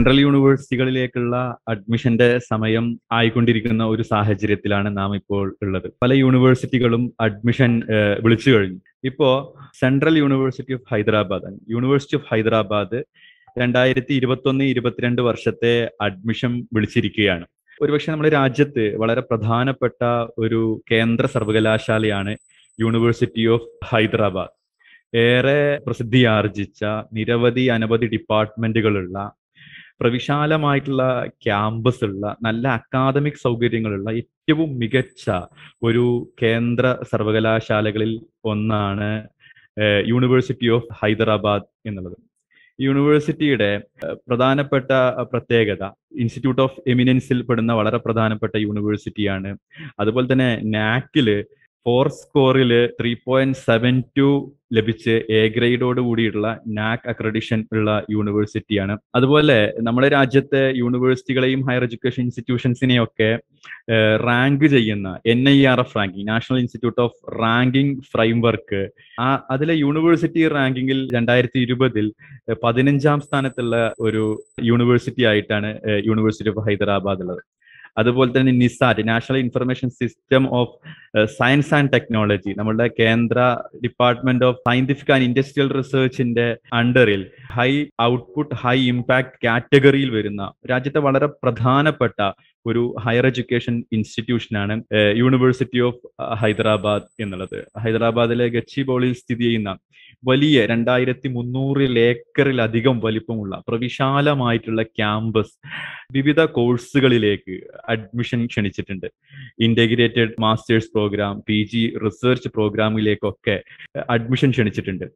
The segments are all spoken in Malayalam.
സെൻട്രൽ യൂണിവേഴ്സിറ്റികളിലേക്കുള്ള അഡ്മിഷന്റെ സമയം ആയിക്കൊണ്ടിരിക്കുന്ന ഒരു സാഹചര്യത്തിലാണ് നാം ഇപ്പോൾ ഉള്ളത്. പല യൂണിവേഴ്സിറ്റികളും അഡ്മിഷൻ വിളിച്ചു കഴിഞ്ഞു. ഇപ്പോ central university of Hyderabad university of Hyderabad രണ്ടായിരത്തി ഇരുപത്തൊന്ന് ഇരുപത്തിരണ്ട് വർഷത്തെ അഡ്മിഷൻ വിളിച്ചിരിക്കുകയാണ്. ഒരുപക്ഷെ നമ്മുടെ രാജ്യത്ത് വളരെ പ്രധാനപ്പെട്ട ഒരു കേന്ദ്ര സർവകലാശാലയാണ് യൂണിവേഴ്സിറ്റി ഓഫ് ഹൈദരാബാദ്. ഏറെ പ്രസിദ്ധിയാർജിച്ച നിരവധി അനവധി ഡിപ്പാർട്ട്മെന്റുകളുള്ള പ്രവിശാലമായിട്ടുള്ള ക്യാമ്പസ് ഉള്ള നല്ല അക്കാദമിക് സൗകര്യങ്ങളുള്ള ഏറ്റവും മികച്ച ഒരു കേന്ദ്ര സർവകലാശാലകളിൽ ഒന്നാണ് യൂണിവേഴ്സിറ്റി ഓഫ് ഹൈദരാബാദ് എന്നുള്ളത്. യൂണിവേഴ്സിറ്റിയുടെ പ്രധാനപ്പെട്ട പ്രത്യേകത ഇൻസ്റ്റിറ്റ്യൂട്ട് ഓഫ് എമിനൻസിൽ പെടുന്ന വളരെ പ്രധാനപ്പെട്ട യൂണിവേഴ്സിറ്റിയാണ്. അതുപോലെ തന്നെ നാക്കിൽ ഫോർ സ്കോറിൽ ത്രീ പോയിന്റ് സെവൻ ടു ലഭിച്ച് എ ഗ്രേഡോട് കൂടിയിട്ടുള്ള നാക് അക്രഡിഷൻ ഉള്ള യൂണിവേഴ്സിറ്റിയാണ് അതുപോലെ നമ്മുടെ രാജ്യത്തെ യൂണിവേഴ്സിറ്റികളെയും ഹയർ എഡ്യൂക്കേഷൻ ഇൻസ്റ്റിറ്റ്യൂഷൻസിനെയും ഒക്കെ റാങ്ക് ചെയ്യുന്ന N I R F ranking national institute of ranking framework ആ അതിലെ യൂണിവേഴ്സിറ്റി റാങ്കിങ്ങിൽ രണ്ടായിരത്തി ഇരുപതിൽ പതിനഞ്ചാം സ്ഥാനത്തുള്ള ഒരു യൂണിവേഴ്സിറ്റി ആയിട്ടാണ് യൂണിവേഴ്സിറ്റി ഓഫ് ഹൈദരാബാദ് ഉള്ളത്. അതുപോലെ തന്നെ NISSAT national information system of science and technology നമ്മളുടെ കേന്ദ്ര department of scientific and industrial റിസർച്ചിന്റെ അണ്ടറിൽ ഹൈ ഔട്ട്പുട്ട് ഹൈ ഇമ്പാക്ട് കാറ്റഗറിയിൽ വരുന്ന രാജ്യത്തെ വളരെ പ്രധാനപ്പെട്ട ഒരു ഹയർ എഡ്യൂക്കേഷൻ ഇൻസ്റ്റിറ്റ്യൂഷനാണ് യൂണിവേഴ്സിറ്റി ഓഫ് ഹൈദരാബാദ് എന്നുള്ളത്. ഹൈദരാബാദിലെ ഗച്ചിബോളിൽ സ്ഥിതി ചെയ്യുന്ന വലിയ രണ്ടായിരത്തി മുന്നൂറിൽ ഏക്കറിലധികം വലിപ്പമുള്ള പ്രവിശാലമായിട്ടുള്ള ക്യാമ്പസ് വിവിധ കോഴ്സുകളിലേക്ക് അഡ്മിഷൻ ക്ഷണിച്ചിട്ടുണ്ട്. Integrated masters program P G research പ്രോഗ്രാമിലേക്കൊക്കെ admission ക്ഷണിച്ചിട്ടുണ്ട്.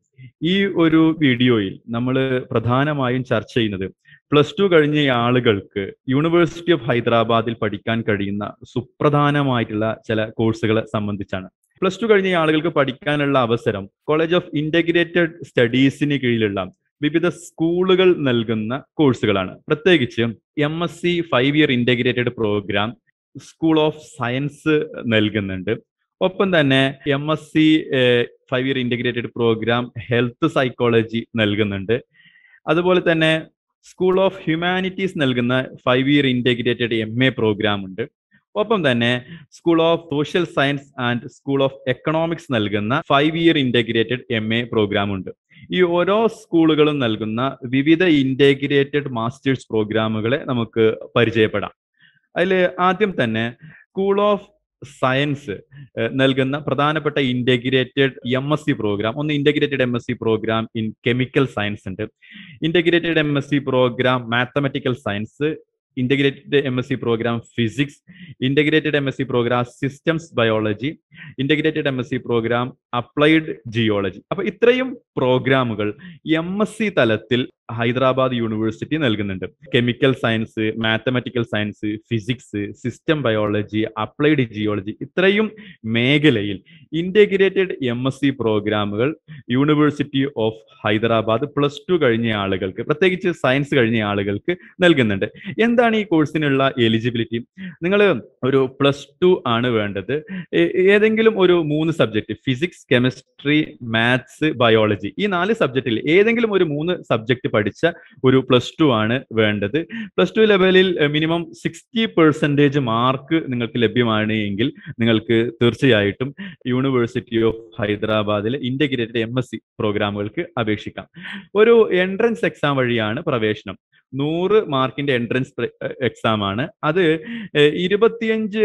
ഈ ഒരു വീഡിയോയിൽ നമ്മൾ പ്രധാനമായും ചർച്ച ചെയ്യുന്നത് പ്ലസ് ടു കഴിഞ്ഞ ആളുകൾക്ക് യൂണിവേഴ്സിറ്റി ഓഫ് ഹൈദരാബാദിൽ പഠിക്കാൻ കഴിയുന്ന സുപ്രധാനമായിട്ടുള്ള ചില കോഴ്സുകളെ സംബന്ധിച്ചാണ്. പ്ലസ് ടു കഴിഞ്ഞ ആളുകൾക്ക് പഠിക്കാനുള്ള അവസരം കോളേജ് ഓഫ് ഇന്റഗ്രേറ്റഡ് സ്റ്റഡീസിന് കീഴിലുള്ള വിവിധ സ്കൂളുകൾ നൽകുന്ന കോഴ്സുകളാണ്. പ്രത്യേകിച്ച് M S C five year integrated program school of science നൽകുന്നുണ്ട്. ഒപ്പം തന്നെ M S C five year integrated program health psychology നൽകുന്നുണ്ട്. അതുപോലെ തന്നെ സ്കൂൾ ഓഫ് ഹ്യൂമാനിറ്റീസ് നൽകുന്ന five year integrated M A program ഉണ്ട്. ഒപ്പം തന്നെ school of social science and school of economics നൽകുന്ന five year integrated M A program ഉണ്ട്. ഈ ഓരോ സ്കൂളുകളും നൽകുന്ന വിവിധ ഇന്റഗ്രേറ്റഡ് മാസ്റ്റേഴ്സ് പ്രോഗ്രാമുകളെ നമുക്ക് പരിചയപ്പെടാം. അതിൽ ആദ്യം തന്നെ സ്കൂൾ ഓഫ് സയൻസ് നൽകുന്ന പ്രധാനപ്പെട്ട integrated M S C program ഒന്ന് integrated M S C program in chemical science ഉണ്ട്. Integrated M S C program mathematical science integrated M S C program physics program M S C program systems biology geology. അപ്പൊ ഇത്രയും പ്രോഗ്രാമുകൾ എം എസ് സി തലത്തിൽ ഹൈദരാബാദ് യൂണിവേഴ്സിറ്റി നൽകുന്നുണ്ട്. Chemical science mathematical science physics system biology applied geology ഇത്രയും മേഖലയിൽ ഇന്റഗ്രേറ്റഡ് എം എസ് സി പ്രോഗ്രാമുകൾ university of Hyderabad plus two കഴിഞ്ഞ ആളുകൾക്ക് പ്രത്യേകിച്ച് സയൻസ് കഴിഞ്ഞ ആളുകൾക്ക് നൽകുന്നുണ്ട്. എന്താണ് ഈ കോഴ്സിനുള്ള എലിജിബിലിറ്റി? നിങ്ങൾ ഒരു പ്ലസ് ടു ആണ് വേണ്ടത്. ഏതെങ്കിലും ഒരു മൂന്ന് subject physics chemistry maths biology ഈ നാല് സബ്ജക്റ്റിൽ ഏതെങ്കിലും ഒരു മൂന്ന് സബ്ജക്ട് പഠിച്ച ഒരു പ്ലസ് ടു ആണ് വേണ്ടത്. പ്ലസ് ടു ലെവലിൽ മിനിമം സിക്സ്റ്റി പെർസെന്റേജ് മാർക്ക് നിങ്ങൾക്ക് ലഭ്യമാണ് എങ്കിൽ നിങ്ങൾക്ക് തീർച്ചയായിട്ടും യൂണിവേഴ്സിറ്റി ഓഫ് ഹൈദരാബാദിലെ ഇന്റഗ്രേറ്റഡ് എം എസ് സി പ്രോഗ്രാമുകൾക്ക് അപേക്ഷിക്കാം. ഒരു എൻട്രൻസ് എക്സാം വഴിയാണ് പ്രവേശനം. നൂറ് മാർക്കിന്റെ എൻട്രൻസ് എക്സാം ആണ്. അത് ഇരുപത്തിയഞ്ച്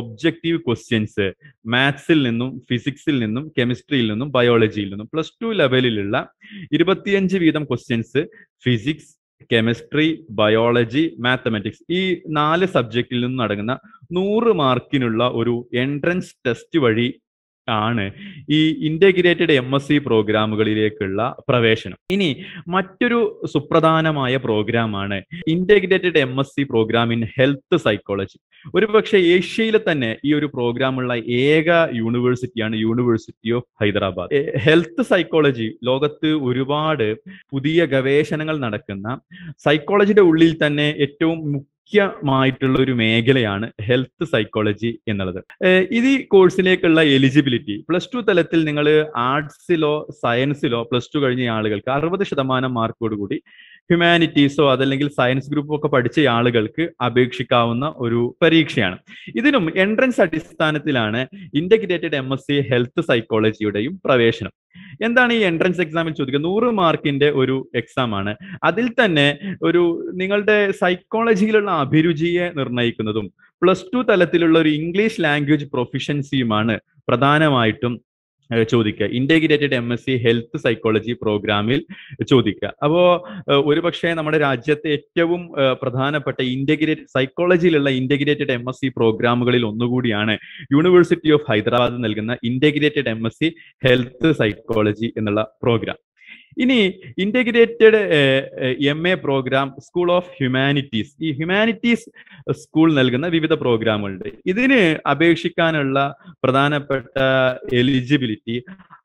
ഒബ്ജക്റ്റീവ് ക്വസ്റ്റ്യൻസ് മാത്സിൽ നിന്നും ഫിസിക്സിൽ നിന്നും കെമിസ്ട്രിയിൽ നിന്നും ബയോളജിയിൽ നിന്നും പ്ലസ് ടു ലെവലിലുള്ള ഇരുപത്തിയഞ്ച് വീതം questions physics chemistry biology mathematics ഈ നാല് സബ്ജക്റ്റിൽ നിന്നും അടങ്ങുന്ന നൂറ് മാർക്കിനുള്ള ഒരു എൻട്രൻസ് ടെസ്റ്റ് വഴി ആണ് ഈ ഇന്റഗ്രേറ്റഡ് എം എസ് സി പ്രോഗ്രാമുകളിലേക്കുള്ള പ്രവേശനം. ഇനി മറ്റൊരു സുപ്രധാനമായ പ്രോഗ്രാമാണ് integrated M S C program in health psychology ഒരുപക്ഷെ ഏഷ്യയിലെ തന്നെ ഈ ഒരു പ്രോഗ്രാമുള്ള ഏക യൂണിവേഴ്സിറ്റിയാണ് university of Hyderabad health psychology ലോകത്ത് ഒരുപാട് പുതിയ ഗവേഷണങ്ങൾ നടക്കുന്ന സൈക്കോളജിയുടെ ഉള്ളിൽ തന്നെ ഏറ്റവും മുഖ്യമായിട്ടുള്ള ഒരു മേഖലയാണ് ഹെൽത്ത് സൈക്കോളജി എന്നുള്ളത്. ഇത് ഈ കോഴ്സിലേക്കുള്ള എലിജിബിലിറ്റി പ്ലസ് ടു തലത്തിൽ നിങ്ങൾ ആർട്സിലോ സയൻസിലോ പ്ലസ് ടു കഴിഞ്ഞ ആളുകൾക്ക് അറുപത് ശതമാനം മാർക്കോട് കൂടി ഹ്യൂമാനിറ്റീസോ അതല്ലെങ്കിൽ സയൻസ് ഗ്രൂപ്പോ ഒക്കെ പഠിച്ച ആളുകൾക്ക് അപേക്ഷിക്കാവുന്ന ഒരു പരീക്ഷയാണ്. ഇതിനും എൻട്രൻസ് അടിസ്ഥാനത്തിലാണ് integrated M S C health സൈക്കോളജിയുടെയും പ്രവേശനം. എന്താണ് ഈ എൻട്രൻസ് എക്സാമിൽ ചോദിക്കുക? നൂറ് മാർക്കിന്റെ ഒരു എക്സാം ആണ്. അതിൽ തന്നെ ഒരു നിങ്ങളുടെ സൈക്കോളജിയിലുള്ള അഭിരുചിയെ നിർണയിക്കുന്നതും പ്ലസ് ടു തലത്തിലുള്ള ഒരു ഇംഗ്ലീഷ് ലാംഗ്വേജ് പ്രൊഫിഷ്യൻസിയുമാണ് പ്രധാനമായിട്ടും ചോദിക്കുക integrated M S C health psychology പ്രോഗ്രാമിൽ ചോദിക്കുക അപ്പോൾ ഒരുപക്ഷെ നമ്മുടെ രാജ്യത്തെ ഏറ്റവും പ്രധാനപ്പെട്ട ഇന്റഗ്രേറ്റഡ് സൈക്കോളജിയിലുള്ള ഇന്റഗ്രേറ്റഡ് എം എസ് സി പ്രോഗ്രാമുകളിൽ ഒന്നുകൂടിയാണ് യൂണിവേഴ്സിറ്റി ഓഫ് ഹൈദരാബാദ് നൽകുന്ന integrated M S C health psychology എന്നുള്ള പ്രോഗ്രാം ഇനി integrated M A program school of humanities ഈ ഹ്യൂമാനിറ്റീസ് സ്കൂൾ നൽകുന്ന വിവിധ പ്രോഗ്രാമുകളുണ്ട് ഇതിന് അപേക്ഷിക്കാനുള്ള പ്രധാനപ്പെട്ട എലിജിബിലിറ്റി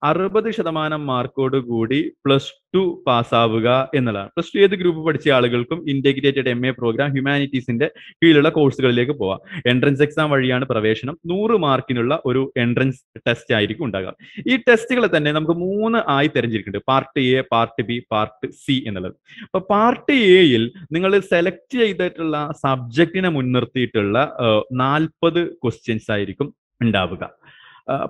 അറുപത് ശതമാനം മാർക്കോട് കൂടി പ്ലസ് ടു പാസ്സാവുക എന്നുള്ളതാണ്. പ്ലസ് ടു ഏത് ഗ്രൂപ്പ് പഠിച്ച ആളുകൾക്കും ഇന്റഗ്രേറ്റഡ് എം എ പ്രോഗ്രാം ഹ്യൂമാനിറ്റീസിന്റെ കീഴിലുള്ള കോഴ്സുകളിലേക്ക് പോവാം. എൻട്രൻസ് എക്സാം വഴിയാണ് പ്രവേശനം. നൂറ് മാർക്കിനുള്ള ഒരു എൻട്രൻസ് ടെസ്റ്റ് ആയിരിക്കും ഉണ്ടാകുക ഈ ടെസ്റ്റുകളെ തന്നെ നമുക്ക് മൂന്ന് ആയി തിരഞ്ഞെടുക്കുന്നുണ്ട് part A part B part C എന്നുള്ളത്. അപ്പൊ പാർട്ട് എയിൽ നിങ്ങൾ സെലക്ട് ചെയ്തിട്ടുള്ള സബ്ജക്റ്റിനെ മുൻനിർത്തിയിട്ടുള്ള നാൽപ്പത് ക്വസ്റ്റ്യൻസ് ആയിരിക്കും ഉണ്ടാവുക.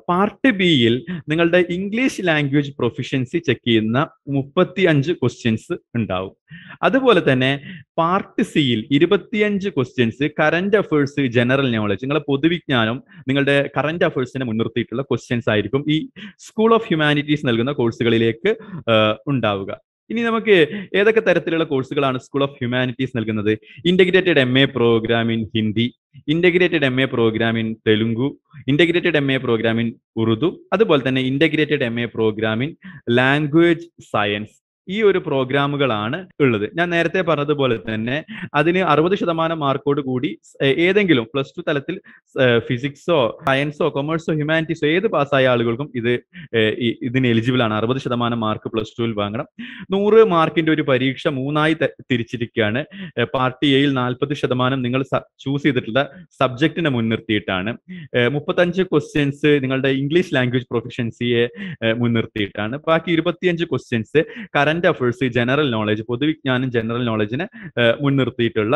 പാർട്ട് ബിയിൽ നിങ്ങളുടെ ഇംഗ്ലീഷ് ലാംഗ്വേജ് പ്രൊഫിഷ്യൻസി ചെക്ക് ചെയ്യുന്ന മുപ്പത്തി അഞ്ച് ക്വസ്റ്റ്യൻസ് ഉണ്ടാവും. അതുപോലെ തന്നെ പാർട്ട് സിയിൽ ഇരുപത്തിയഞ്ച് questions current affairs general knowledge നിങ്ങളുടെ പൊതുവിജ്ഞാനം നിങ്ങളുടെ കറന്റ് അഫേഴ്സിനെ മുൻനിർത്തിയിട്ടുള്ള ക്വസ്റ്റ്യൻസ് ആയിരിക്കും ഈ സ്കൂൾ ഓഫ് ഹ്യൂമാനിറ്റീസ് നൽകുന്ന കോഴ്സുകളിലേക്ക് ഉണ്ടാവുക. ഇനി നമുക്ക് ഏതൊക്കെ തരത്തിലുള്ള കോഴ്സുകളാണ് സ്കൂൾ ഓഫ് ഹ്യൂമാനിറ്റീസ് നൽകുന്നത്? Integrated M A program in Hindi integrated M A program in Telugu integrated M A program in Urdu അതുപോലെ തന്നെ integrated M A program in language science ഈ ഒരു പ്രോഗ്രാമുകളാണ് ഉള്ളത്. ഞാൻ നേരത്തെ പറഞ്ഞതുപോലെ തന്നെ അതിന് അറുപത് ശതമാനം മാർക്കോട് കൂടി ഏതെങ്കിലും പ്ലസ് ടു തലത്തിൽ ഫിസിക്സോ സയൻസോ കൊമേഴ്സോ ഹ്യൂമാനിറ്റീസോ ഏത് പാസ്സായ ആളുകൾക്കും ഇത് ഇതിന് എലിജിബിൾ ആണ് അറുപത് ശതമാനം മാർക്ക് പ്ലസ് ടുവിൽ വാങ്ങണം. നൂറ് മാർക്കിന്റെ ഒരു പരീക്ഷ മൂന്നായി തിരിച്ചിരിക്കുകയാണ്. പാർട്ടി എയിൽ നാൽപ്പത് ശതമാനം നിങ്ങൾ ചൂസ് ചെയ്തിട്ടുള്ള സബ്ജക്റ്റിനെ മുൻനിർത്തിയിട്ടാണ്. മുപ്പത്തഞ്ച് ക്വസ്റ്റ്യൻസ് നിങ്ങളുടെ ഇംഗ്ലീഷ് ലാംഗ്വേജ് പ്രൊഫഷൻസിയെ മുൻനിർത്തിയിട്ടാണ്. ബാക്കി ഇരുപത്തിയഞ്ച് questions current affairs general knowledge പൊതുവിജ്ഞാനം general നോളജിനെ മുൻനിർത്തിയിട്ടുള്ള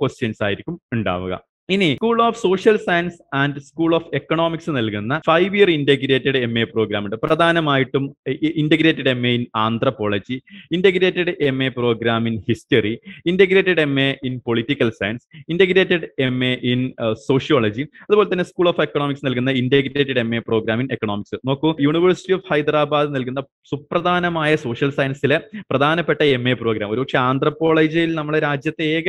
ക്വസ്റ്റ്യൻസ് ആയിരിക്കും ഉണ്ടാവുക. ഇനി school of social science and school of economics നൽകുന്ന five year integrated M A program ഉണ്ട്. പ്രധാനമായിട്ടും integrated M A in anthropology integrated M A program in history integrated M A in political science integrated M A in sociology അതുപോലെ തന്നെ സ്കൂൾ ഓഫ് എക്കണോമിക്സ് നൽകുന്ന integrated M A program in economics നോക്കൂ യൂണിവേഴ്സിറ്റി ഓഫ് ഹൈദരാബാദ് നൽകുന്ന സുപ്രധാനമായ സോഷ്യൽ സയൻസിലെ പ്രധാനപ്പെട്ട എം എ പ്രോഗ്രാം ഒരുപക്ഷെ ആന്ത്രപ്പോളജിയിൽ നമ്മുടെ രാജ്യത്തെ ഏക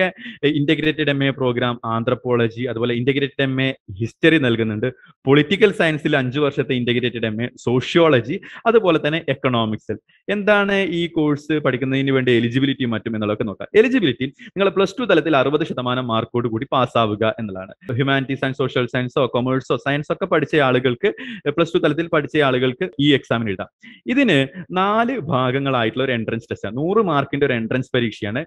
integrated M A program anthropology sociology അതുപോലെ ഇന്റഗ്രേറ്റഡ് എം എ ഹിസ്റ്ററി നൽകുന്നുണ്ട്. പൊളിറ്റിക്കൽ സയൻസിൽ അഞ്ചു വർഷത്തെ ഇന്റഗ്രേറ്റഡ് എം എ സോഷ്യോളജി അതുപോലെ തന്നെ എക്കണോമിക്സിൽ എന്താണ് ഈ കോഴ്സ് പഠിക്കുന്നതിന് വേണ്ടി എലിജിബിലിറ്റി മറ്റും എന്നുള്ളതൊക്കെ നോക്കാം. എലിജിബിലിറ്റി നിങ്ങൾ പ്ലസ് ടു തലത്തിൽ അറുപത് ശതമാനം മാർക്കോട് കൂടി പാസ്സാവുക എന്നുള്ളതാണ്. ഹ്യൂമാനിറ്റീസ് ആൻഡ് സോഷ്യൽ സയൻസോ കൊമേഴ്സോ സയൻസ് ഒക്കെ പഠിച്ച ആളുകൾക്ക് പ്ലസ് ടു തലത്തിൽ പഠിച്ച ആളുകൾക്ക് ഈ എക്സാമിന് എഴുതാം. ഇതിന് നാല് ഭാഗങ്ങളായിട്ടുള്ള ഒരു എൻട്രൻസ് ടെസ്റ്റാണ് നൂറ് മാർക്കിന്റെ ഒരു എൻട്രൻസ് പരീക്ഷയാണ്.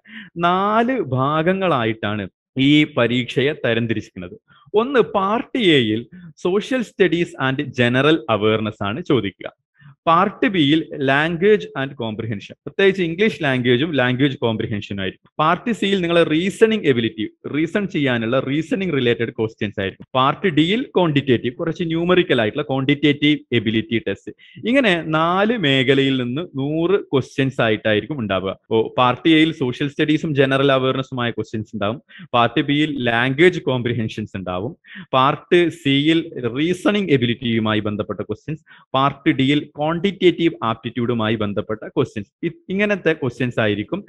നാല് ഭാഗങ്ങളായിട്ടാണ് ഈ പരീക്ഷയെ തരംതിരിച്ചിരിക്കുന്നത്. ഒന്ന് പാർട്ട് എയിൽ social studies and general awareness ആണ് ചോദിക്കുക. പാർട്ട് ബിയിൽ ലാംഗ്വേജ് ആൻഡ് കോംപ്രിഹെൻഷൻ പ്രത്യേകിച്ച് ഇംഗ്ലീഷ് ലാംഗ്വേജും ലാംഗ്വേജ് കോംപ്രിഹെൻഷനും ആയിരിക്കും. പാർട്ട് സിയിൽ നിങ്ങൾ റീസണിംഗ് എബിലിറ്റി റീസൺ ചെയ്യാനുള്ള റീസണിംഗ് റിലേറ്റഡ് ക്വസ്റ്റ്യൻസ് ആയിരിക്കും. പാർട്ട് ഡിയിൽ ക്വാണ്ടിറ്റേറ്റീവ് കുറച്ച് ന്യൂമറിക്കൽ ആയിട്ടുള്ള ക്വാണ്ടിറ്റേറ്റീവ് എബിലിറ്റി ടെസ്റ്റ് ഇങ്ങനെ നാല് മേഖലയിൽ നിന്ന് നൂറ് ക്വസ്റ്റ്യൻസ് ആയിട്ടായിരിക്കും ഉണ്ടാവുക. പാർട്ട് എയിൽ സോഷ്യൽ സ്റ്റഡീസും ജനറൽ അവയർനെസ്സുമായ ക്വസ്റ്റ്യൻസ് ഉണ്ടാവും. പാർട്ട് ബിയിൽ ലാംഗ്വേജ് കോംപ്രിഹെൻഷൻസ് ഉണ്ടാവും. പാർട്ട് സിയിൽ റീസണിംഗ് എബിലിറ്റിയുമായി ബന്ധപ്പെട്ട ക്വസ്റ്റ്യൻസ് പാർട്ട് ഡിയിൽ ക്വാണ്ടിറ്റേറ്റീവ് ആപ്റ്റിറ്റ്യൂഡുമായി ബന്ധപ്പെട്ട ക്വസ്റ്റ്യൻസ് ഇങ്ങനത്തെ ക്വസ്റ്റ്യൻസ് ആയിരിക്കും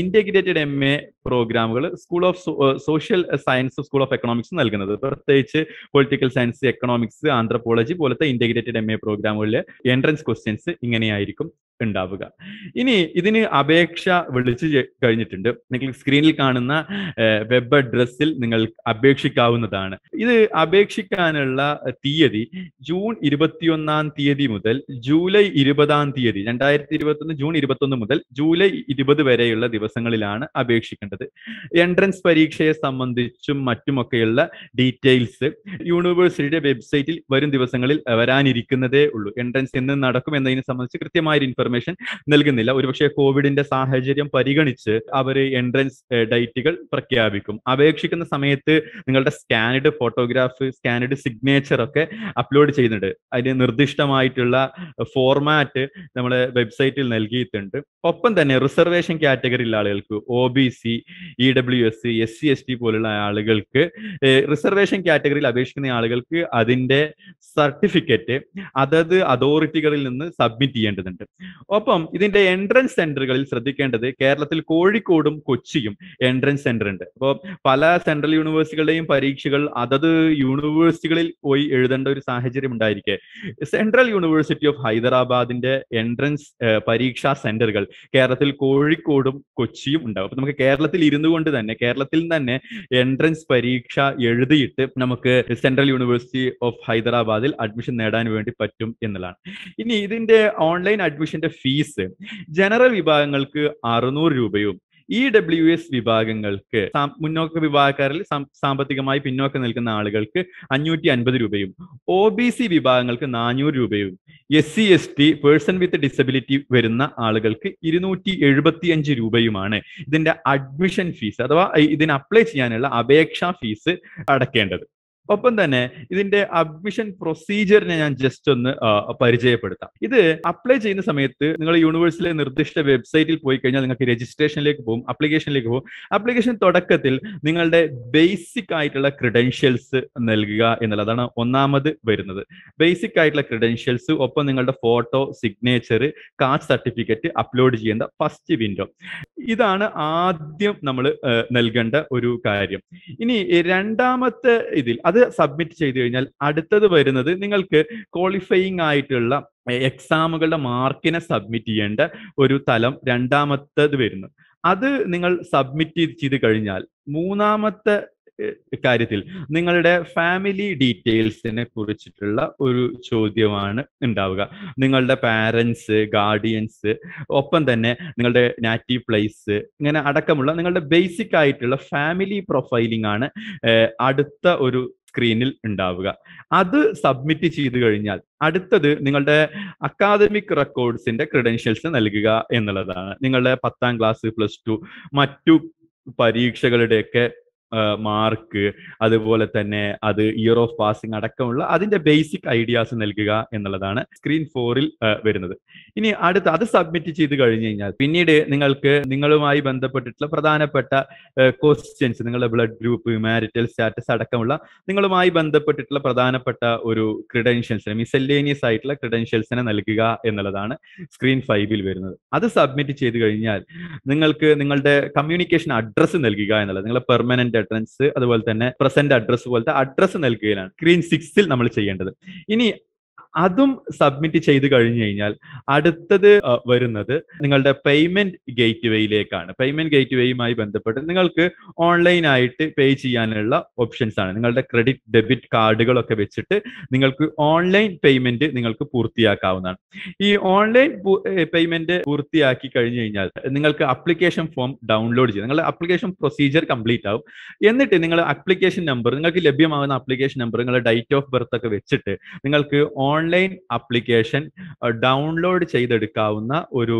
ഇന്റഗ്രേറ്റഡ് എം എ പ്രോഗ്രാമുകൾ school of social science school of economics നൽകുന്നത്. പ്രത്യേകിച്ച് പൊളിറ്റിക്കൽ സയൻസ് എക്കണോമിക്സ് ആന്ത്രപ്പോളജി പോലത്തെ ഇന്റഗ്രേറ്റഡ് എം എ പ്രോഗ്രാമുകളിലെ എൻട്രൻസ് ക്വസ്റ്റ്യൻസ് ഇങ്ങനെയായിരിക്കും. ഉണ്ടാവുക. ഇനി ഇതിന് അപേക്ഷ വിളിച്ചു കഴിഞ്ഞിട്ടുണ്ട്. നിങ്ങൾ സ്ക്രീനിൽ കാണുന്ന വെബ് അഡ്രസ്സിൽ നിങ്ങൾ അപേക്ഷിക്കാവുന്നതാണ്. ഇത് അപേക്ഷിക്കാനുള്ള തീയതി ജൂൺ ഇരുപത്തിയൊന്നാം തീയതി മുതൽ ജൂലൈ ഇരുപതാം തീയതി രണ്ടായിരത്തി ഇരുപത്തൊന്ന് ജൂൺ ഇരുപത്തൊന്ന് മുതൽ ജൂലൈ ഇരുപത് വരെയുള്ള ദിവസങ്ങളിലാണ് അപേക്ഷിക്കേണ്ടത്. എൻട്രൻസ് പരീക്ഷയെ സംബന്ധിച്ചും മറ്റുമൊക്കെയുള്ള ഡീറ്റെയിൽസ് യൂണിവേഴ്സിറ്റിയുടെ വെബ്സൈറ്റിൽ വരും ദിവസങ്ങളിൽ വരാനിരിക്കുന്നതേ ഉള്ളൂ. എൻട്രൻസ് എന്ന് നടക്കും എന്നതിനെ സംബന്ധിച്ച് കൃത്യമായ ഒരു ഇൻഫർമേഷൻ നൽകുന്നില്ല. ഒരുപക്ഷെ കോവിഡിന്റെ സാഹചര്യം പരിഗണിച്ച് അവർ എൻട്രൻസ് ഡേറ്റുകൾ പ്രഖ്യാപിക്കും. അപേക്ഷിക്കുന്ന സമയത്ത് നിങ്ങളുടെ സ്കാനഡ് ഫോട്ടോഗ്രാഫ് സ്കാനഡ് സിഗ്നേച്ചർ ഒക്കെ അപ്ലോഡ് ചെയ്യുന്നുണ്ട്. അതിന് നിർദ്ദിഷ്ടമായിട്ടുള്ള ഫോർമാറ്റ് നമ്മളെ വെബ്സൈറ്റിൽ നൽകിയിട്ടുണ്ട്. ഒപ്പം തന്നെ റിസർവേഷൻ കാറ്റഗറിയിലുള്ള ആളുകൾക്ക് O B C E W S S C S T പോലുള്ള ആളുകൾക്ക് റിസർവേഷൻ കാറ്റഗറിയിൽ അപേക്ഷിക്കുന്ന ആളുകൾക്ക് അതിന്റെ സർട്ടിഫിക്കറ്റ് അതത് അതോറിറ്റികളിൽ നിന്ന് സബ്മിറ്റ് ചെയ്യേണ്ടതുണ്ട്. ഒപ്പം ഇതിന്റെ എൻട്രൻസ് സെന്ററുകളിൽ ശ്രദ്ധിക്കേണ്ടത് കേരളത്തിൽ കോഴിക്കോടും കൊച്ചിയും എൻട്രൻസ് സെന്റർ ഉണ്ട്. അപ്പോൾ പല സെൻട്രൽ യൂണിവേഴ്സിറ്റികളുടെയും പരീക്ഷകൾ അതത് യൂണിവേഴ്സിറ്റികളിൽ പോയി എഴുതേണ്ട ഒരു സാഹചര്യം ഉണ്ടായിരിക്കെ. സെൻട്രൽ യൂണിവേഴ്സിറ്റി ഓഫ് ഹൈദരാബാദിന്റെ എൻട്രൻസ് പരീക്ഷാ സെന്ററുകൾ കേരളത്തിൽ കോഴിക്കോടും കൊച്ചിയും ഉണ്ടാവും. അപ്പൊ നമുക്ക് കേരളത്തിൽ ഇരുന്നു കൊണ്ട് തന്നെ കേരളത്തിൽ തന്നെ എൻട്രൻസ് പരീക്ഷ എഴുതിയിട്ട് നമുക്ക് സെൻട്രൽ യൂണിവേഴ്സിറ്റി ഓഫ് ഹൈദരാബാദിൽ അഡ്മിഷൻ നേടാൻ വേണ്ടി പറ്റും എന്നുള്ളതാണ്. ഇനി ഇതിന്റെ ഓൺലൈൻ അഡ്മിഷന്റെ ഫീസ് ജനറൽ വിഭാഗങ്ങൾക്ക് അറുന്നൂറ് രൂപയും ഇ ഡബ്ല്യു എസ് വിഭാഗങ്ങൾക്ക് മുന്നോക്ക വിഭാഗക്കാരിൽ സാമ്പത്തികമായി പിന്നോക്കം നിൽക്കുന്ന ആളുകൾക്ക് അഞ്ഞൂറ്റി അൻപത് രൂപയും ഒ ബി സി വിഭാഗങ്ങൾക്ക് നാനൂറ് രൂപയും S C S T person with disability വരുന്ന ആളുകൾക്ക് ഇരുന്നൂറ്റി എഴുപത്തി അഞ്ച് രൂപയുമാണ് ഇതിന്റെ അഡ്മിഷൻ ഫീസ് അഥവാ ഇതിന് അപ്ലൈ ചെയ്യാനുള്ള അപേക്ഷാ ഫീസ് അടക്കേണ്ടത്. ഒപ്പം തന്നെ ഇതിന്റെ അഡ്മിഷൻ പ്രൊസീജിയറിനെ ഞാൻ ജസ്റ്റ് ഒന്ന് പരിചയപ്പെടുത്താം. ഇത് അപ്ലൈ ചെയ്യുന്ന സമയത്ത് നിങ്ങൾ യൂണിവേഴ്സിറ്റിയിലെ നിർദ്ദിഷ്ട വെബ്സൈറ്റിൽ പോയി കഴിഞ്ഞാൽ നിങ്ങൾക്ക് രജിസ്ട്രേഷനിലേക്ക് പോകും അപ്ലിക്കേഷനിലേക്ക് പോകും. അപ്ലിക്കേഷൻ തുടക്കത്തിൽ നിങ്ങളുടെ ബേസിക് ആയിട്ടുള്ള ക്രിഡൻഷ്യൽസ് നൽകുക എന്നുള്ളതാണ് ഒന്നാമത് വരുന്നത്. ബേസിക് ആയിട്ടുള്ള ക്രിഡൻഷ്യൽസ് ഒപ്പം നിങ്ങളുടെ photo signature caste certificate upload ചെയ്യേണ്ട ഫസ്റ്റ് വിൻഡോ ഇതാണ് ആദ്യം നമ്മൾ നൽകേണ്ട ഒരു കാര്യം. ഇനി രണ്ടാമത്തെ ഇതിൽ അത് സബ്മിറ്റ് ചെയ്ത് കഴിഞ്ഞാൽ അടുത്തത് വരുന്നത് നിങ്ങൾക്ക് ക്വാളിഫയിങ് ആയിട്ടുള്ള എക്സാമുകളുടെ മാർക്കിനെ സബ്മിറ്റ് ചെയ്യേണ്ട ഒരു തലം രണ്ടാമത്തത് വരുന്നു. അത് നിങ്ങൾ സബ്മിറ്റ് ചെയ്ത് കഴിഞ്ഞാൽ മൂന്നാമത്തെ കാര്യത്തിൽ നിങ്ങളുടെ ഫാമിലി ഡീറ്റെയിൽസിനെ കുറിച്ചിട്ടുള്ള ഒരു ചോദ്യമാണ് ഉണ്ടാവുക. നിങ്ങളുടെ പാരൻസ് ഗാർഡിയൻസ് ഒപ്പം തന്നെ നിങ്ങളുടെ നാറ്റീവ് പ്ലേസ് ഇങ്ങനെ അടക്കമുള്ള നിങ്ങളുടെ ബേസിക് ആയിട്ടുള്ള ഫാമിലി പ്രൊഫൈലിംഗ് ആണ് അടുത്ത ഒരു സ്ക്രീനിൽ ഉണ്ടാവുക. അത് സബ്മിറ്റ് ചെയ്തു കഴിഞ്ഞാൽ അടുത്തത് നിങ്ങളുടെ അക്കാദമിക് റെക്കോർഡ്സിന്റെ ക്രെഡൻഷ്യൽസ് നൽകുക എന്നുള്ളതാണ്. നിങ്ങളുടെ പത്താം ക്ലാസ് പ്ലസ് ടു മറ്റു പരീക്ഷകളുടെയൊക്കെ മാർക്ക് അതുപോലെ തന്നെ അത് ഇയർ ഓഫ് പാസിംഗ് അടക്കമുള്ള അതിന്റെ ബേസിക് ഐഡിയാസ് നൽകുക എന്നുള്ളതാണ് സ്ക്രീൻ ഫോറിൽ വരുന്നത്. ഇനി അടുത്ത അത് സബ്മിറ്റ് ചെയ്ത് കഴിഞ്ഞു കഴിഞ്ഞാൽ പിന്നീട് നിങ്ങൾക്ക് നിങ്ങളുമായി ബന്ധപ്പെട്ടിട്ടുള്ള പ്രധാനപ്പെട്ട ക്വസ്റ്റ്യൻസ് നിങ്ങളുടെ ബ്ലഡ് ഗ്രൂപ്പ് മാരിറ്റൽ സ്റ്റാറ്റസ് അടക്കമുള്ള നിങ്ങളുമായി ബന്ധപ്പെട്ടിട്ടുള്ള പ്രധാനപ്പെട്ട ഒരു ക്രിഡൻഷ്യൽസിനെ മിസെല്ലേനിയസ് ആയിട്ടുള്ള ക്രിഡൻഷ്യൽസിനെ നൽകുക എന്നുള്ളതാണ് സ്ക്രീൻ ഫൈവിൽ വരുന്നത്. അത് സബ്മിറ്റ് ചെയ്ത് കഴിഞ്ഞാൽ നിങ്ങൾക്ക് നിങ്ങളുടെ കമ്മ്യൂണിക്കേഷൻ അഡ്രസ്സ് നൽകുക എന്നുള്ളത് നിങ്ങളുടെ പെർമനന്റ് അഡ്രസ് അതുപോലെ തന്നെ പ്രസന്റ് അഡ്രസ് പോലത്തെ അഡ്രസ്സ് നൽകുകയാണ് സ്ക്രീൻ സിക്സിൽ നമ്മൾ ചെയ്യേണ്ടത്. ഇനി അതും സബ്മിറ്റ് ചെയ്ത് കഴിഞ്ഞു കഴിഞ്ഞാൽ അടുത്തത് വരുന്നത് നിങ്ങളുടെ പേയ്മെന്റ് ഗേറ്റ് വേയിലേക്കാണ് പേയ്മെന്റ് ഗേറ്റ് വേയുമായി ബന്ധപ്പെട്ട് നിങ്ങൾക്ക് ഓൺലൈൻ ആയിട്ട് പേ ചെയ്യാനുള്ള ഓപ്ഷൻസ് ആണ്. നിങ്ങളുടെ ക്രെഡിറ്റ് ഡെബിറ്റ് കാർഡുകളൊക്കെ വെച്ചിട്ട് നിങ്ങൾക്ക് ഓൺലൈൻ പേയ്മെന്റ് നിങ്ങൾക്ക് പൂർത്തിയാക്കാവുന്നതാണ്. ഈ ഓൺലൈൻ പേയ്മെന്റ് പൂർത്തിയാക്കി കഴിഞ്ഞു കഴിഞ്ഞാൽ നിങ്ങൾക്ക് അപ്ലിക്കേഷൻ ഫോം ഡൗൺലോഡ് ചെയ്യും. നിങ്ങളുടെ അപ്ലിക്കേഷൻ പ്രൊസീജിയർ കംപ്ലീറ്റ് ആവും. എന്നിട്ട് നിങ്ങൾ അപ്ലിക്കേഷൻ നമ്പർ നിങ്ങൾക്ക് ലഭ്യമാകുന്ന അപ്ലിക്കേഷൻ നമ്പർ നിങ്ങളുടെ ഡേറ്റ് ഓഫ് ബർത്ത് ഒക്കെ വെച്ചിട്ട് നിങ്ങൾക്ക് ഓൺലൈൻ ആപ്ലിക്കേഷൻ ഡൗൺലോഡ് ചെയ്തെടുക്കാവുന്ന ഒരു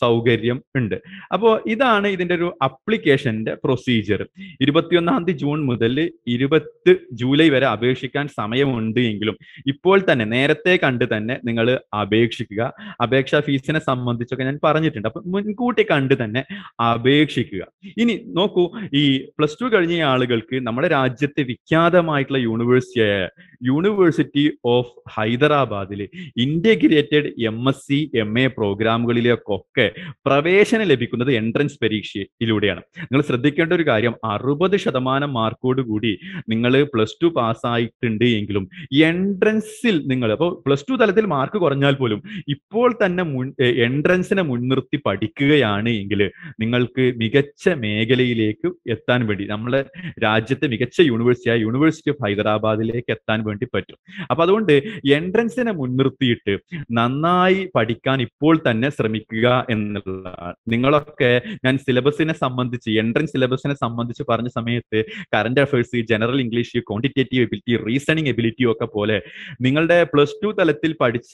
സൗകര്യം ഉണ്ട്. അപ്പോൾ ഇതാണ് ഇതിന്റെ ഒരു അപ്ലിക്കേഷന്റെ പ്രൊസീജിയർ ഇരുപത്തിയൊന്നാം തീയതി ജൂൺ മുതൽ ഇരുപത് ജൂലൈ വരെ അപേക്ഷിക്കാൻ സമയമുണ്ട് എങ്കിലും ഇപ്പോൾ തന്നെ നേരത്തെ കണ്ട് തന്നെ നിങ്ങൾ അപേക്ഷിക്കുക. അപേക്ഷാ ഫീസിനെ സംബന്ധിച്ചൊക്കെ ഞാൻ പറഞ്ഞിട്ടുണ്ട്. അപ്പം മുൻകൂട്ടി കണ്ട് തന്നെ അപേക്ഷിക്കുക. ഇനി നോക്കൂ ഈ പ്ലസ് ടു കഴിഞ്ഞ ആളുകൾക്ക് നമ്മുടെ രാജ്യത്തെ വിഖ്യാതമായിട്ടുള്ള യൂണിവേഴ്സിറ്റിയായ യൂണിവേഴ്സിറ്റി ഓഫ് ഹൈദരാബാദിൽ integrated M S C M A പ്രോഗ്രാമുകളിലേക്കൊക്കെ പ്രവേശനം ലഭിക്കുന്നത് എൻട്രൻസ് പരീക്ഷയിലൂടെയാണ്. നിങ്ങൾ ശ്രദ്ധിക്കേണ്ട ഒരു കാര്യം അറുപത് ശതമാനം മാർക്കോട് കൂടി നിങ്ങൾ പ്ലസ് ടു പാസ്സായിട്ടുണ്ട് എങ്കിലും എൻട്രൻസിൽ നിങ്ങൾ അപ്പോൾ പ്ലസ് ടു തലത്തിൽ മാർക്ക് കുറഞ്ഞാൽ പോലും ഇപ്പോൾ തന്നെ മുൻ എൻട്രൻസിനെ മുൻനിർത്തി പഠിക്കുകയാണ് എങ്കിൽ നിങ്ങൾക്ക് മികച്ച മേഖലയിലേക്ക് എത്താൻ വേണ്ടി നമ്മുടെ രാജ്യത്തെ മികച്ച യൂണിവേഴ്സിറ്റിയായ യൂണിവേഴ്സിറ്റി ഓഫ് ഹൈദരാബാദിലേക്ക് എത്താൻ വേണ്ടി പറ്റും. അപ്പൊ അതുകൊണ്ട് എൻട്രൻസിനെ മുൻനിർത്തിയിട്ട് നന്നായി പഠിക്കാൻ ഇപ്പോൾ തന്നെ ശ്രമിക്കുക എന്നുള്ളതാണ്. നിങ്ങളൊക്കെ ഞാൻ സിലബസിനെ സംബന്ധിച്ച് എൻട്രൻസ് സിലബസിനെ സംബന്ധിച്ച് പറഞ്ഞ സമയത്ത് current affairs general English quantitative ability reasoning ability ഒക്കെ പോലെ നിങ്ങളുടെ പ്ലസ് ടു തലത്തിൽ പഠിച്ച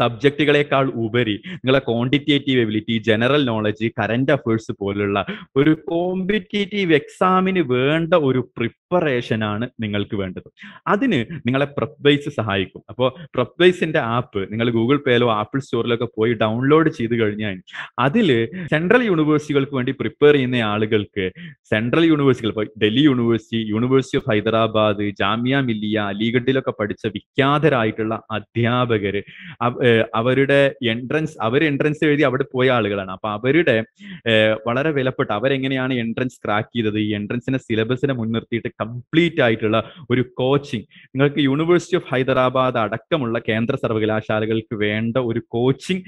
സബ്ജക്റ്റുകളെക്കാൾ ഉപരി നിങ്ങളെ quantitative ability general knowledge current affairs പോലുള്ള ഒരു കോമ്പറ്റേറ്റീവ് എക്സാമിന് വേണ്ട ഒരു പ്രിപ്പറേഷൻ ആണ് നിങ്ങൾക്ക് വേണ്ടത്. അതിന് നിങ്ങളെ പ്രപ്വൈസ് സഹായിക്കും. അപ്പോൾ പ്രപ്വൈസിന്റെ ആപ്പ് നിങ്ങൾ ഗൂഗിൾ പേയിലോ ആപ്പിൾ സ്റ്റോറിലോ ഒക്കെ പോയി ഡൗൺലോഡ് ചെയ്ത് കഴിഞ്ഞാൽ അതിൽ സെൻട്രൽ യൂണിവേഴ്സിറ്റികൾക്ക് വേണ്ടി പ്രിപ്പയർ ചെയ്യുന്ന ആളുകൾക്ക് സെൻട്രൽ യൂണിവേഴ്സിറ്റികൾ ഇപ്പോൾ Delhi university university of Hyderabad Jamia Millia അലിഗഡിലൊക്കെ പഠിച്ച വിഖ്യാതരായിട്ടുള്ള അധ്യാപകർ അവരുടെ എൻട്രൻസ് അവർ എൻട്രൻസ് എഴുതി അവിടെ പോയ ആളുകളാണ്. അപ്പൊ അവരുടെ വളരെ വിലപ്പെട്ട അവരെങ്ങനെയാണ് എൻട്രൻസ് ക്രാക്ക് ചെയ്തത്? ഈ എൻട്രൻസിനെ സിലബസിനെ മുൻനിർത്തിയിട്ട് കംപ്ലീറ്റ് ആയിട്ടുള്ള ഒരു കോച്ചിങ് നിങ്ങൾക്ക് യൂണിവേഴ്സിറ്റി ഓഫ് ഹൈദരാബാദ് അടക്കമുള്ള കേന്ദ്ര സർവകലാശാലകൾക്ക് വേണ്ട ഒരു കോച്ചിങ്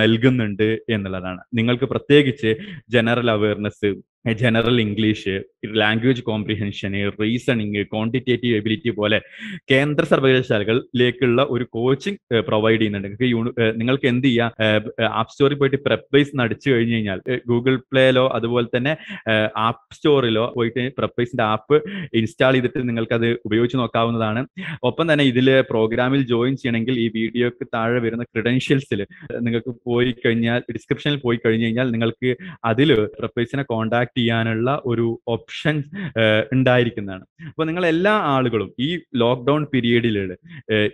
നൽകുന്നുണ്ട് എന്നുള്ളതാണ്. നിങ്ങൾക്ക് പ്രത്യേകിച്ച് general awareness general English language കോംപ്രിഹെൻഷന് reasoning quantitative ability പോലെ കേന്ദ്ര സർവകലാശാലകളിലേക്കുള്ള ഒരു കോച്ചിങ് പ്രൊവൈഡ് ചെയ്യുന്നുണ്ട്. നിങ്ങൾക്ക് യൂണി നിങ്ങൾക്ക് എന്ത് ചെയ്യാം? ആപ്പ് സ്റ്റോറിൽ പോയിട്ട് പ്രപ്പൈസ് നടിച്ചു കഴിഞ്ഞു കഴിഞ്ഞാൽ ഗൂഗിൾ പ്ലേയിലോ അതുപോലെ തന്നെ ആപ്പ് സ്റ്റോറിലോ പോയിട്ട് പ്രപ്പൈസിന്റെ ആപ്പ് ഇൻസ്റ്റാൾ ചെയ്തിട്ട് നിങ്ങൾക്ക് അത് ഉപയോഗിച്ച് നോക്കാവുന്നതാണ്. ഒപ്പം തന്നെ ഇതിൽ പ്രോഗ്രാമിൽ ജോയിൻ ചെയ്യണമെങ്കിൽ ഈ വീഡിയോക്ക് താഴെ വരുന്ന ക്രിഡൻഷ്യൽസിൽ നിങ്ങൾക്ക് പോയി കഴിഞ്ഞാൽ ഡിസ്ക്രിപ്ഷനിൽ പോയി കഴിഞ്ഞു കഴിഞ്ഞാൽ നിങ്ങൾക്ക് അതിൽ പ്രപ്പൈസിനെ കോൺടാക്ട് ചെയ്യാനുള്ള ഒരു ഓപ്ഷൻ ഉണ്ടായിരിക്കുന്നതാണ്. അപ്പൊ നിങ്ങൾ എല്ലാ ആളുകളും ഈ ലോക്ക്ഡൗൺ പീരീഡിലുള്ള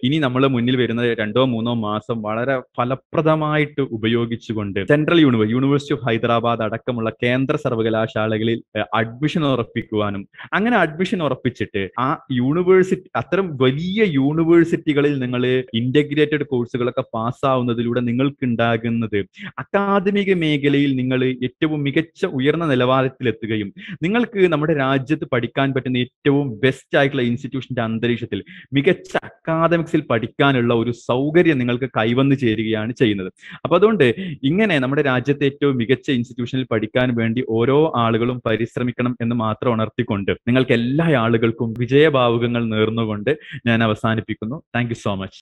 ഇനി നമ്മൾ മുന്നിൽ വരുന്ന രണ്ടോ മൂന്നോ മാസം വളരെ ഫലപ്രദമായിട്ട് ഉപയോഗിച്ചുകൊണ്ട് central university university of Hyderabad അടക്കമുള്ള കേന്ദ്ര സർവകലാശാലകളിൽ അഡ്മിഷൻ ഉറപ്പിക്കുവാനും അങ്ങനെ അഡ്മിഷൻ ഉറപ്പിച്ചിട്ട് ആ യൂണിവേഴ്സിറ്റി അത്തരം വലിയ യൂണിവേഴ്സിറ്റികളിൽ നിങ്ങൾ ഇന്റഗ്രേറ്റഡ് കോഴ്സുകളൊക്കെ പാസ്സാവുന്നതിലൂടെ നിങ്ങൾക്ക് ഉണ്ടാകുന്നത് അക്കാദമിക മേഖലയിൽ നിങ്ങൾ ഏറ്റവും മികച്ച ഉയർന്ന നിലവാരത്തിലെത്തുകയും നിങ്ങൾക്ക് നമ്മുടെ രാജ്യത്ത് പഠിക്കാൻ പറ്റുന്ന ഏറ്റവും ബെസ്റ്റ് ആയിട്ടുള്ള ഇൻസ്റ്റിറ്റ്യൂഷന്റെ അന്തരീക്ഷത്തിൽ മികച്ച അക്കാദമിക്സിൽ പഠിക്കാനുള്ള ഒരു സൗകര്യം നിങ്ങൾക്ക് കൈവന്നു ചേരുകയാണ് ചെയ്യുന്നത്. അപ്പൊ അതുകൊണ്ട് ഇങ്ങനെ നമ്മുടെ രാജ്യത്തെ ഏറ്റവും മികച്ച ഇൻസ്റ്റിറ്റ്യൂഷനിൽ പഠിക്കാൻ വേണ്ടി ഓരോ ആളുകളും പരിശ്രമിക്കണം എന്ന് മാത്രം ഉണർത്തിക്കൊണ്ട് നിങ്ങൾക്ക് എല്ലാ ആളുകൾക്കും വിജയഭാവുകങ്ങൾ നേർന്നുകൊണ്ട് ഞാൻ അവസാനിപ്പിക്കുന്നു. Thank so much